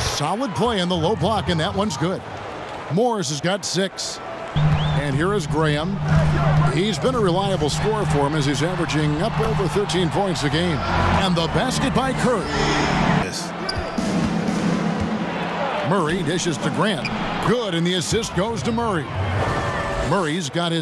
Solid play in the low block, and that one's good. Morris has got six. And here is Graham. He's been a reliable scorer for him as he's averaging up over 13 points a game. And the basket by Curry. Yes. Murray dishes to Grant. Good, and the assist goes to Murray. Murray's got his